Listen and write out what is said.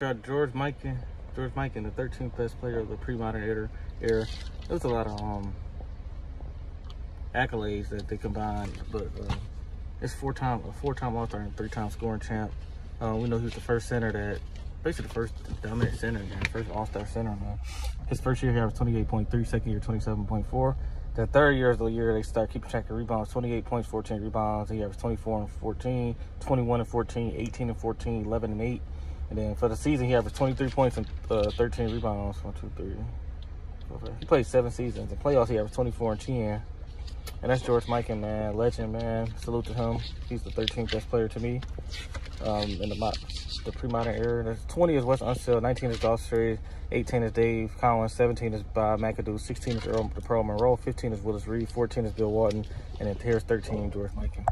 Got George Mikan, George Mikan, the 13th best player of the pre-modern era. Era. There was a lot of um accolades that they combined, but uh, it's four-time, a four-time All-Star and three-time scoring champ. Uh, we know he was the first center that, basically the first dominant center, man, first All-Star center, man. His first year he averaged 28.3, second year 27.4. The third year is the year they start keeping track of rebounds. 28 points, 14 rebounds. He averaged 24 and 14, 21 and 14, 18 and 14, 11 and 8. And then for the season, he averaged 23 points and uh, 13 rebounds. One, two, three. He played seven seasons. In playoffs, he averaged 24 and 10. And that's George Mikan, man. Legend, man. Salute to him. He's the 13th best player to me um, in the, the pre-modern era. There's 20 is Wes Unseld, 19 is Dolph Schayes, 18 is Dave Cowens, 17 is Bob McAdoo, 16 is Earl, Monroe, 15 is Willis Reed, 14 is Bill Walton, and then here's 13, George Mikan.